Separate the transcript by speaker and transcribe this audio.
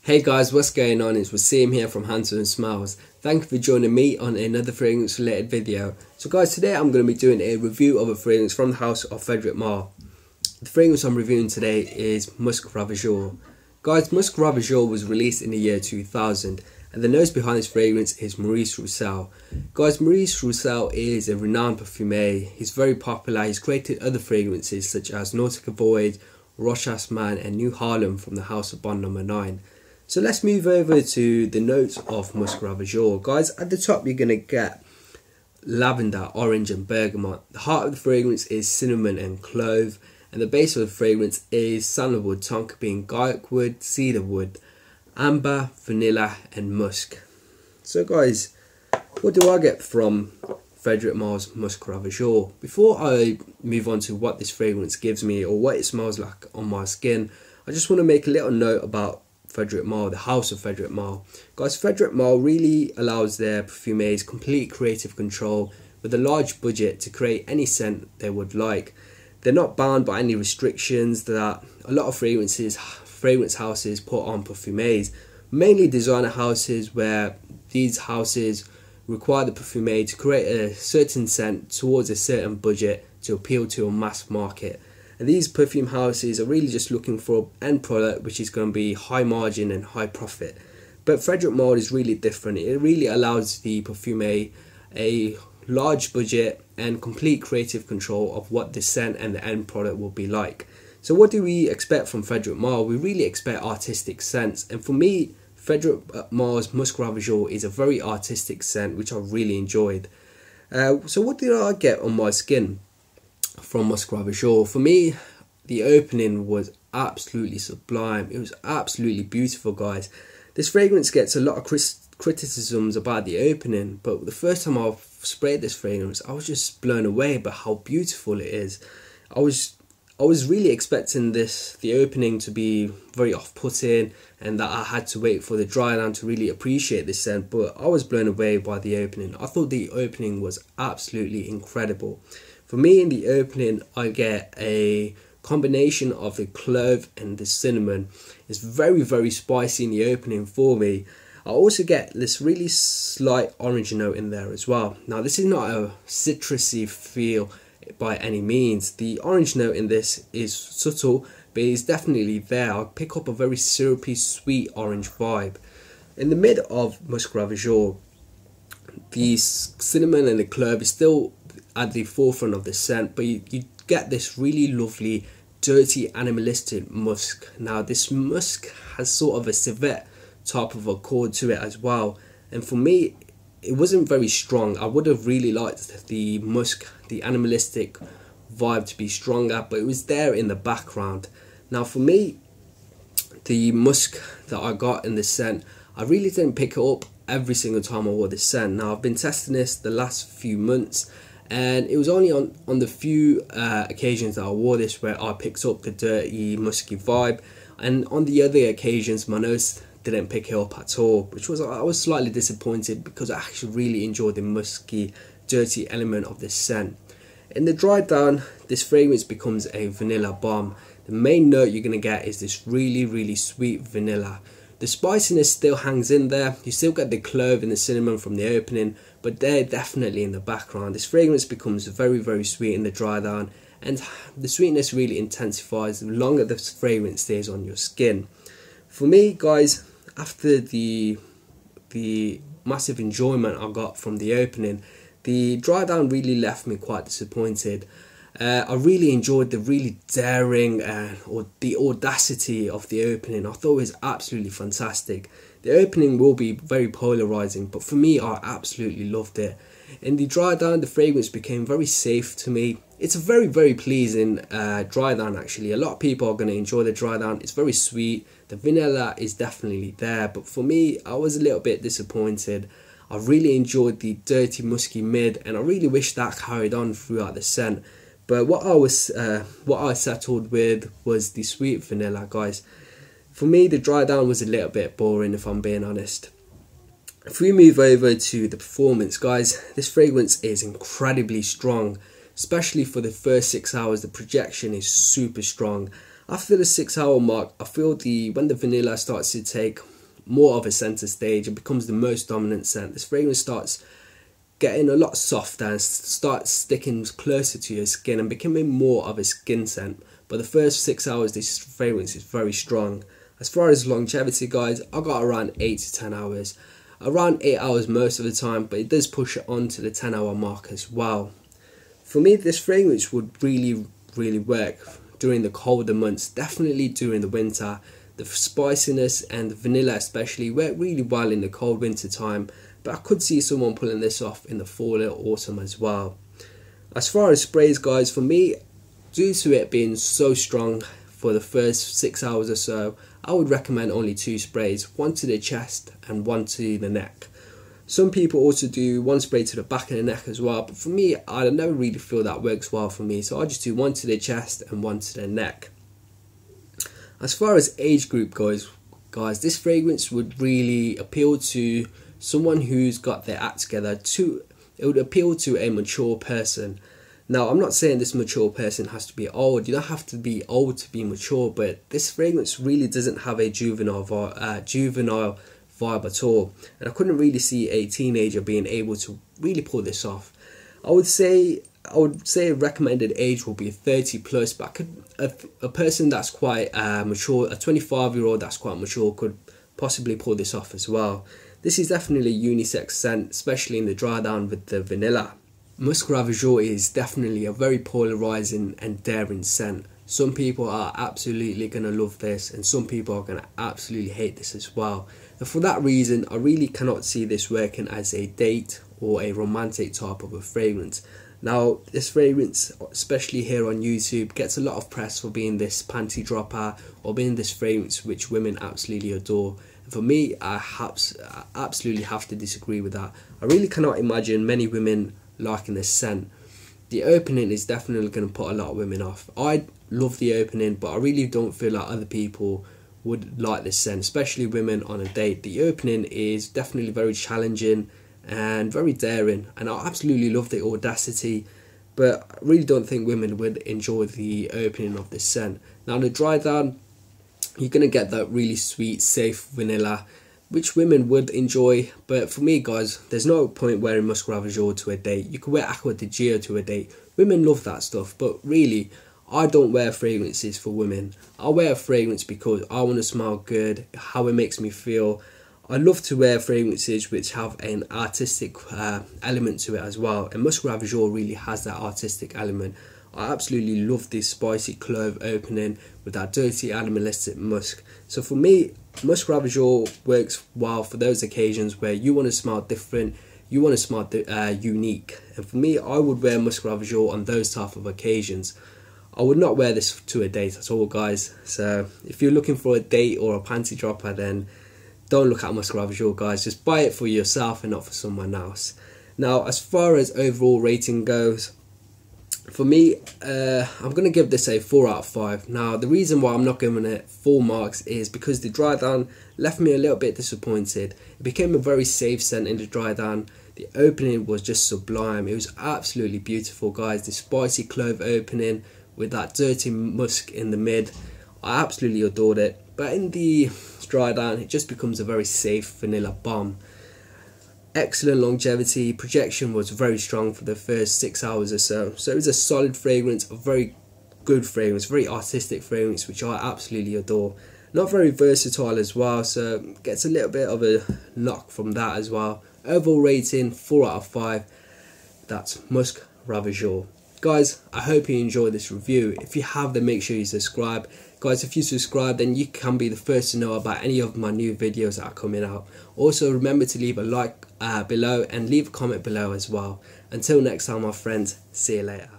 Speaker 1: Hey guys, what's going on? It's Waseem here from Handsome Smells. Thank you for joining me on another fragrance related video. So guys, today I'm going to be doing a review of a fragrance from the house of Frederic Malle. The fragrance I'm reviewing today is Musc Ravageur. Guys, Musc Ravageur was released in the year 2000 and the nose behind this fragrance is Maurice Roucel. Guys, Maurice Roucel is a renowned perfumer. He's very popular. He's created other fragrances such as Nautica Voyage, Rochas Man and New Haarlem from the house of Bond Number 9. So let's move over to the notes of Musc Ravageur. Guys, at the top you're going to get lavender, orange and bergamot. The heart of the fragrance is cinnamon and clove. And the base of the fragrance is sandalwood, tonka bean, guaiac wood, cedar wood, amber, vanilla and musk. So guys, what do I get from Frederic Malle's Musc Ravageur? Before I move on to what this fragrance gives me or what it smells like on my skin, I just want to make a little note about Frederic Malle, the house of Frederic Malle. Guys, Frederic Malle really allows their perfumers complete creative control with a large budget to create any scent they would like. They're not bound by any restrictions that a lot of fragrances, fragrance houses put on perfumers, mainly designer houses where these houses require the perfumer to create a certain scent towards a certain budget to appeal to a mass market. And these perfume houses are really just looking for an end product which is going to be high margin and high profit. But Frederic Malle is really different. It really allows the perfumer a large budget and complete creative control of what the scent and the end product will be like. So what do we expect from Frederic Malle? We really expect artistic scents. And for me, Frederic Malle's Musc Ravageur is a very artistic scent which I really enjoyed. Uh, so what did I get on my skin? from Musc Ravageur. For me, the opening was absolutely sublime. It was absolutely beautiful, guys. This fragrance gets a lot of criticisms about the opening, but the first time I sprayed this fragrance, I was just blown away by how beautiful it is. I was I was really expecting this the opening to be very off-putting and that I had to wait for the dry down to really appreciate this scent, but I was blown away by the opening. I thought the opening was absolutely incredible. For me, in the opening, I get a combination of the clove and the cinnamon. It's very, very spicy in the opening for me. I also get this really slight orange note in there as well. Now, this is not a citrusy feel by any means. The orange note in this is subtle, but it's definitely there. I pick up a very syrupy, sweet orange vibe. In the mid of Musc Ravageur, the cinnamon and the clove is still at the forefront of the scent, but you, you get this really lovely, dirty, animalistic musk. Now, this musk has sort of a civet type of a chord to it as well, and for me, it wasn't very strong. I would have really liked the musk, the animalistic vibe to be stronger, but it was there in the background. Now, for me, the musk that I got in the scent, I really didn't pick it up every single time I wore this scent. Now, I've been testing this the last few months and it was only on on the few uh, occasions that I wore this where I picked up the dirty musky vibe and on the other occasions my nose didn't pick it up at all which was I was slightly disappointed because I actually really enjoyed the musky dirty element of this scent in the dry down this fragrance becomes a vanilla bomb the main note you're going to get is this really really sweet vanilla the spiciness still hangs in there. You still get the clove and the cinnamon from the opening, but they're definitely in the background. This fragrance becomes very, very sweet in the dry down, and the sweetness really intensifies the longer the fragrance stays on your skin. For me, guys, after the the massive enjoyment I got from the opening, the dry down really left me quite disappointed. Uh, I really enjoyed the really daring uh, or the audacity of the opening. I thought it was absolutely fantastic. The opening will be very polarizing, but for me, I absolutely loved it. In the dry down, the fragrance became very safe to me. It's a very, very pleasing uh, dry down actually. A lot of people are going to enjoy the dry down. It's very sweet. The vanilla is definitely there, but for me, I was a little bit disappointed. I really enjoyed the dirty musky mid, and I really wish that carried on throughout the scent. But what I was, uh, what I settled with was the sweet vanilla, guys. For me, the dry down was a little bit boring, if I'm being honest. If we move over to the performance, guys, this fragrance is incredibly strong, especially for the first six hours. The projection is super strong. After the six hour mark, I feel the when the vanilla starts to take more of a center stage, it becomes the most dominant scent. This fragrance starts getting a lot softer and starts sticking closer to your skin and becoming more of a skin scent. But the first six hours, this fragrance is very strong. As far as longevity, guys, I got around eight to ten hours. Around eight hours most of the time, but it does push it on to the 10 hour mark as well. For me, this fragrance would really, really work during the colder months, definitely during the winter. The spiciness and the vanilla especially work really well in the cold winter time, but I could see someone pulling this off in the fall or autumn as well. As far as sprays guys, for me, due to it being so strong for the first six hours or so, I would recommend only two sprays, one to the chest and one to the neck. Some people also do one spray to the back of the neck as well, but for me, I never really feel that works well for me. So I just do one to the chest and one to the neck. As far as age group goes, guys, this fragrance would really appeal to someone who's got their act together. To it would appeal to a mature person. Now, I'm not saying this mature person has to be old. You don't have to be old to be mature, but this fragrance really doesn't have a juvenile, uh, juvenile vibe at all. And I couldn't really see a teenager being able to really pull this off. I would say I would say a recommended age will be 30 plus, but could, a, a person that's quite uh, mature, a 25 year old that's quite mature, could possibly pull this off as well. This is definitely unisex scent, especially in the dry down with the vanilla. Musc Ravageur is definitely a very polarizing and daring scent. Some people are absolutely going to love this, and some people are going to absolutely hate this as well. And for that reason, I really cannot see this working as a date or a romantic type of a fragrance. Now, this fragrance, especially here on YouTube, gets a lot of press for being this panty dropper or being this fragrance which women absolutely adore. For me, I, I absolutely have to disagree with that. I really cannot imagine many women liking this scent. The opening is definitely going to put a lot of women off. I love the opening, but I really don't feel like other people would like this scent, especially women on a date. The opening is definitely very challenging and very daring, and I absolutely love the audacity. But I really don't think women would enjoy the opening of this scent. Now, the dry down, you're gonna get that really sweet, safe vanilla, which women would enjoy. But for me, guys, there's no point wearing Ravageur to a date. You could wear Acqua di Gio to a date. Women love that stuff, but really, I don't wear fragrances for women. I wear a fragrance because I want to smell good, how it makes me feel. I love to wear fragrances which have an artistic uh, element to it as well. And Musc Ravageur really has that artistic element. I absolutely love this spicy clove opening with that dirty animalistic musk. So for me, Musc Ravageur works well for those occasions where you want to smell different, you want to smell uh, unique. And for me, I would wear Musc Ravageur on those type of occasions. I would not wear this to a date at all, guys. So if you're looking for a date or a panty dropper, then don't look at Musc Ravageur, guys. Just buy it for yourself and not for someone else. Now, as far as overall rating goes, for me, uh, I'm going to give this a 4 out of 5. Now, the reason why I'm not giving it 4 marks is because the dry down left me a little bit disappointed. It became a very safe scent in the dry down. The opening was just sublime. It was absolutely beautiful, guys. The spicy clove opening with that dirty musk in the mid. I absolutely adored it. But in the dry down, it just becomes a very safe vanilla bomb. Excellent longevity, projection was very strong for the first six hours or so. So it was a solid fragrance, a very good fragrance, very artistic fragrance, which I absolutely adore. Not very versatile as well, so gets a little bit of a knock from that as well. Overall rating, 4 out of 5. That's Musc Ravageur. Guys, I hope you enjoyed this review. If you have, then make sure you subscribe. Guys, if you subscribe, then you can be the first to know about any of my new videos that are coming out. Also, remember to leave a like uh, below and leave a comment below as well. Until next time, my friends, see you later.